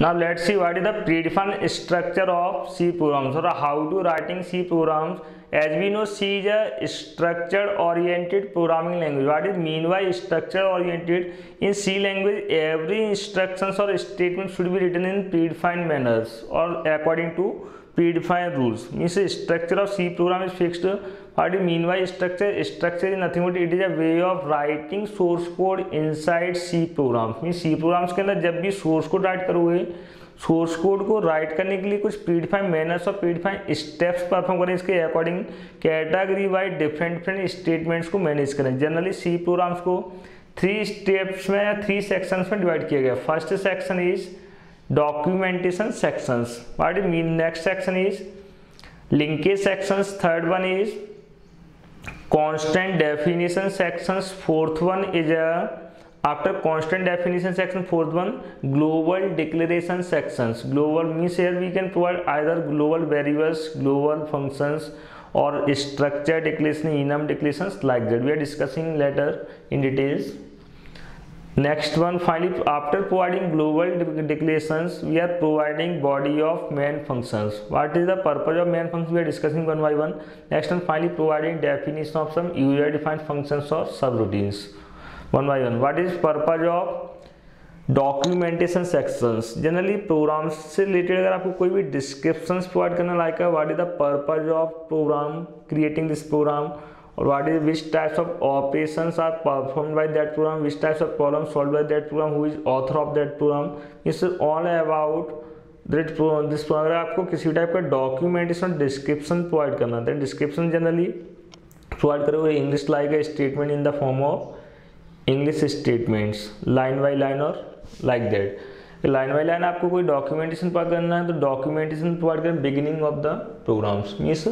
Now let's see what is the predefined structure of C programs or how to writing C programs. As we know, C is a structure oriented programming language. What is mean by structure oriented? In C language, every instructions or statement should be written in predefined manners or according to predefined rules. Means structure of C program is fixed. What do you mean by structure? Structure is nothing but it is a way of writing source code inside C programs. Means C programs के अंदर जब भी source code write करोगे source code को write करने के लिए कुछ प्रीडिफाइंड मैनर्स और प्रीडिफाइंड स्टेप्स परफॉर्म करें इसके according category wise different different statements को मैनेज करें जनरली सी प्रोग्राम्स को थ्री स्टेप्स में या थ्री सेक्शंस में डिवाइड किया गया first section is documentation sections what it mean next section is linkage sections third one is constant definition sections fourth one is a after constant definition section fourth one global declaration sections global means here we can provide either global variables global functions or structure declaration enum declarations like that we are discussing later in details next one finally after providing global declaration we are providing body of main function what is the purpose of main function we are discussing one by one next one finally providing definition of some user defined functions of subroutines one by one what is purpose of documentation sections generally program से related अगर आपको कोई भी description provide करना like है what is the purpose of program creating this program or what is, which types of operations are performed by that program? Which types of problems solved by that program? Who is author of that program? Is all about that this program. आपको किसी type का documentation description provide करना था description generally provide करोगे English like statement in the form of English statements line by line और like that line by line आपको कोई documentation provide करना है तो डॉक्यूमेंटेशन प्रोवाइड करें beginning of the programs means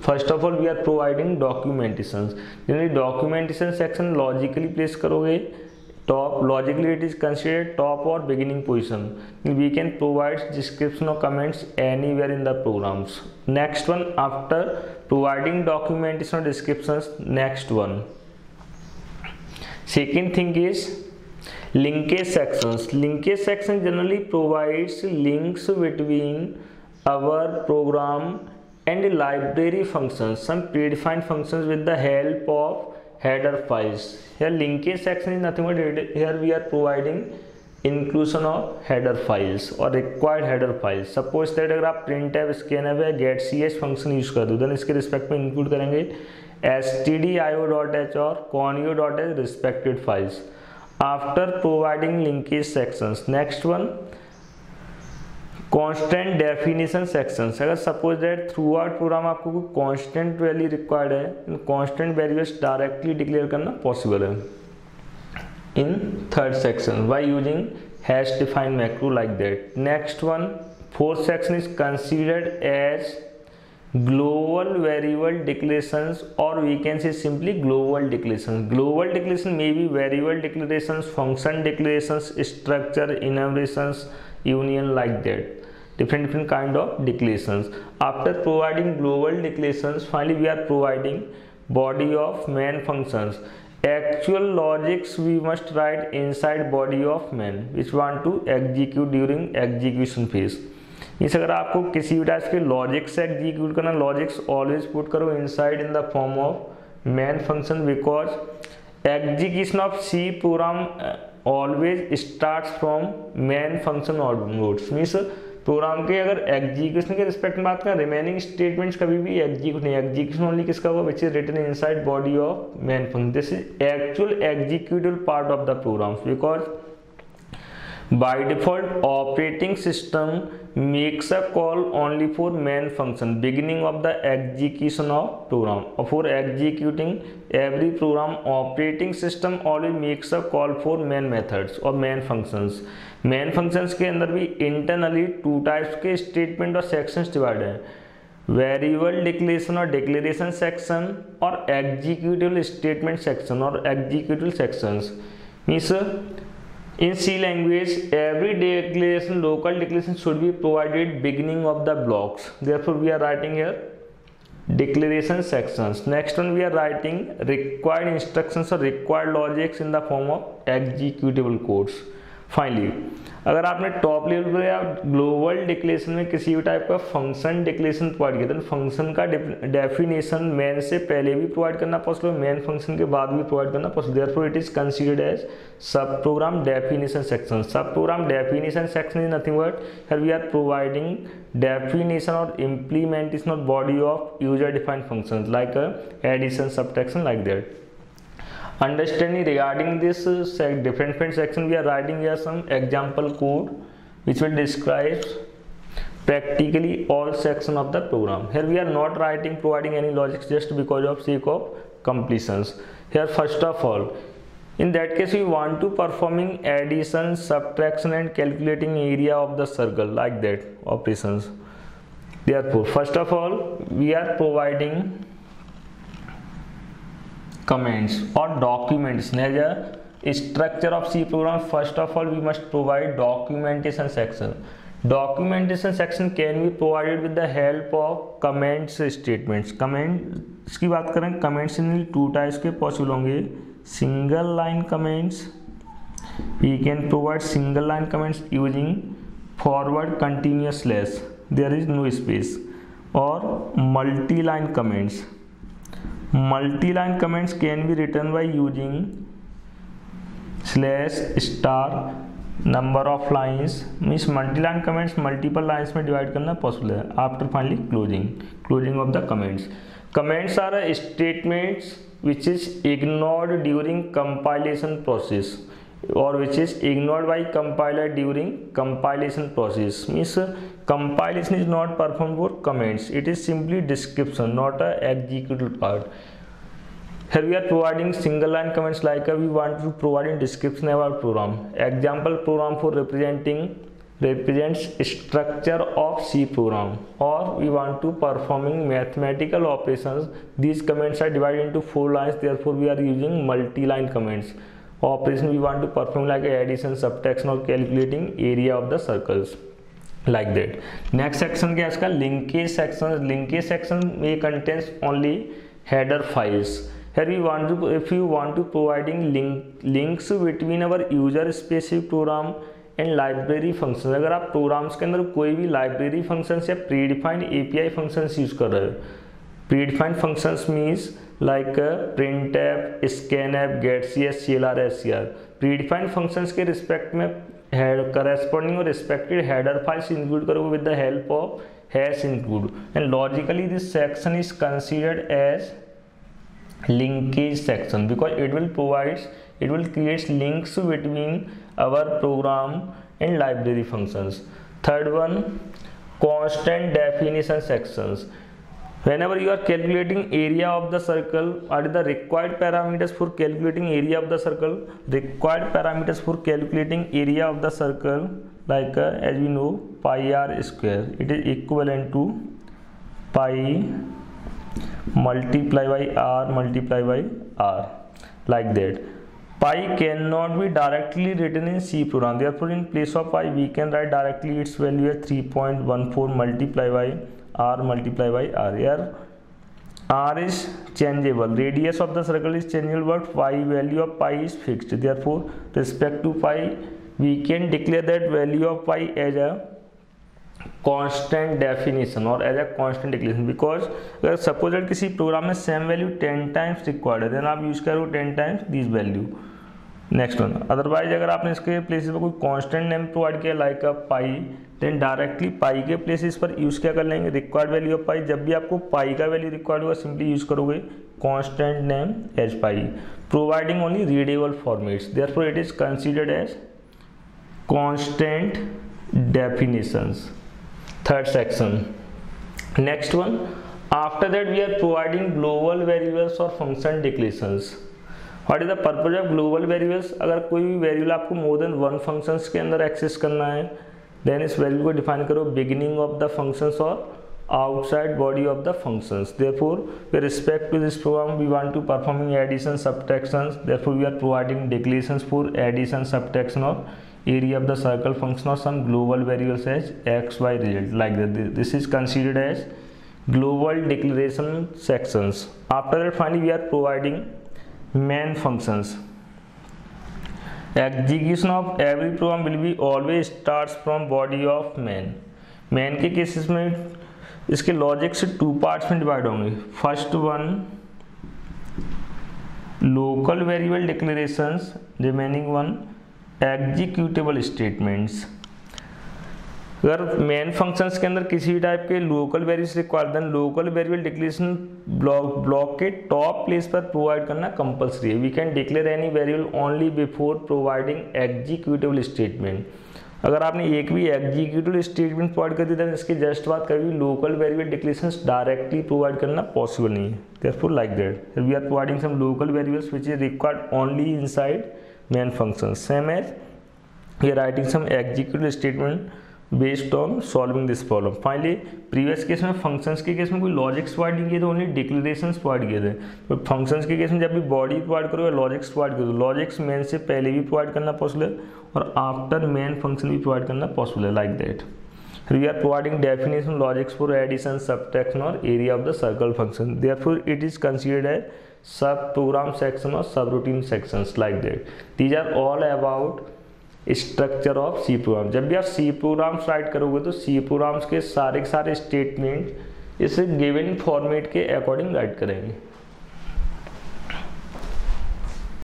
first of all we are providing documentation generally documentation section logically place करोगे top logically it is consider top और beginning position we can provide description और comments any where in the programs next one after providing documentation और description next one second thing is linkage sections. Linkage section generally provides links between our program and library function some predefined function with the help of header files here linkage section is nothing but here we are providing inclusion of header files और required header files suppose that अगर आप print app scan app या get C H function use कर दो then इसके respect में include करेंगे S T D I O dot H और conio dot H respected files after providing linkage sections next one constant definition sections अगर suppose that throughout program आपको constant value required है इन constant values directly declare करना possible है। In third section by using hash defined macro like that next one fourth section is considered as global variable declaration और we can see simply global declaration global declaration may be variable declaration function declaration structure innovation union like that different different kind of declarations after providing global declarations finally we are providing body of main functions actual logics we must write inside body of main which want to execute during execution phase इस अगर आपको किसी भी type के logics execute करना logics always put करो inside in the form of main function because execution of C program always start from main function notes means program के अगर एग्जीक्यूशन के रिस्पेक्ट में बात करें रिमेनिंग स्टेटमेंट्स कभी भी एग्जीक्यूट नहीं एग्जीक्यूशन ओनली किसका हुआ which is written inside body of main function this is actual executive part of the program because by default operating system makes a call only for main function beginning of the execution of program for executing every program operating system always makes a call for main methods or main functions main functions के अंदर भी internally two types के statement और sections divide है variable declaration और declaration section और executive statement section और executive sections means in C language every declaration local declaration should be provided beginning of the blocks. Therefore we are writing here declaration sections. Next one we are writing required instructions or required logics in the form of executable codes finally अगर आपने top level पर या global declaration में किसी भी type का function declaration provide किया तो फ़ंक्शन का डेफिनेशन मेन से पहले भी प्रोवाइड करना पॉसिबल मेन फ़ंक्शन के बाद भी प्रोवाइड करना possible therefore it is considered as sub program definition section sub program definition section is nothing but here we are providing definition और implementation of body of user defined function like addition subtraction like that. Understanding regarding this uh, different different section we are writing here some example code which will describe practically all section of the program. Here we are not writing providing any logic just because of sake of completions. Here first of all in that case we want to performing addition subtraction and calculating area of the circle like that operations. Therefore first of all we are providing comments और documents nature structure of C program first of all we must provide documentation section documentation section can be provided with the help of comments statements comments की बात करें comments in two types के possible होंगे. Single line comments we can provide single line comments using forward कंटिन्यूसलेस there is no space और multi line comments multi line comments can be return by using slash star number of lines means multi line comments multiple lines में divide करना possible है। After finally closing closing of the comments comments are statements which is ignored during compilation process or which is ignored by compiler during compilation process. Means compilation is not performed for comments. It is simply description not a executable part. Here we are providing single line comments like we want to provide in description our program. Example program for representing represents structure of C program. Or we want to performing mathematical operations. These comments are divided into four lines therefore we are using multi-line comments operation we want to perform like addition subtraction or calculating area of the circles like that next section क्या इसका linkage section linkage section may contains only header files here we want to if you want to providing link links between our user specific program and library function अगर आप programs के अंदर कोई भी library function या predefined API functions use कर रहे हो predefined functions means like printf scanf getc S C L R S C R predefined functions के रिस्पेक्ट में करेस्पॉन्डिंग और रिस्पेक्टेड हेडर फाइल्स इंक्लूड करोगे with the help of hash include and logically this section is considered as linkage section because it will provides it will create links between our program and library functions third one constant definition sections whenever you are calculating area of the circle what are the required parameters for calculating area of the circle? Required parameters for calculating area of the circle like uh, as we know pi r square it is equivalent to pi multiply by r multiply by r like that. Pi cannot be directly written in c program. Therefore in place of pi we can write directly its value as 3.14 multiply by R multiply by R uh R is changeable radius of the circle is changeable but pi value of pi is fixed therefore respect to pi we can declare that value of pi as a constant definition और as a constant declaration because अगर suppose किसी program में same value ten times required है then आप use करो ten times this value next one otherwise अगर आपने इसके प्लेसेस पर कोई कांस्टेंट नेम प्रोवाइड किया like a pi then directly pi के प्लेसेस पर यूज़ क्या कर लेंगे? रिक्वायर्ड वैल्यू ऑफ़ पाई जब भी आपको पाई का वैल्यू रिक्वायर्ड होगा सिंपली यूज़ करोगे constant name as pi providing only readable formats therefore it is considered as constant definitions third section next one after that we are providing global variables or function declarations. What is the purpose of global variables अगर कोई भी variable आपको more than one functions के अंदर access करना है then इस variable को डिफाइन करो बिगिनिंग ऑफ़ द फ़ंक्शन और outside body of the function functions for with respect to this program we want to performing addition subtraction therefore we are providing declaration for addition subtraction of area of the circle function of some global variables as X Y result like this is considered as global declaration sections after that finally we are providing main functions. Execution of every program will be always start from body of main main के cases में इसके logic से two parts में divide होंगे। First one local variable declarations remaining one executable statements अगर main functions के अंदर किसी भी टाइप के local variables require then local variable declaration block block के टॉप प्लेस पर प्रोवाइड करना कंपलसरी है। We can declare any variable only before providing executable statement अगर आपने एक भी एग्जीक्यूटिव स्टेटमेंट प्रोवाइड कर दिया इसके जस्ट बात कभी local variable declaration directly provide करना पॉसिबल नहीं है। Therefore like that we are providing some local variables which is required only inside main function same as we are writing some executive statement based on solving this problem finally previous case में functions के case में कोई logics part नहीं किए थे only declarations part किए थे। पर फ़ंक्शंस के केस में जब भी बॉडी प्रोवाइड करो लॉजिक्स प्रोवाइड करो लॉजिक्स मेन से पहले भी प्रोवाइड करना पॉसिबल है और आफ्टर मेन फ़ंक्शन भी प्रोवाइड करना पॉसिबल है like that we are providing definition logics for addition subtraction और area of the circle function they are four it is considered है सब प्रोग्राम सेक्शन और subroutine sections like that these are all about structure of C program जब भी आप C programs write करोगे तो C programs के सारे के सारे स्टेटमेंट इस गिवन फॉर्मेट के अकॉर्डिंग राइट करेंगे।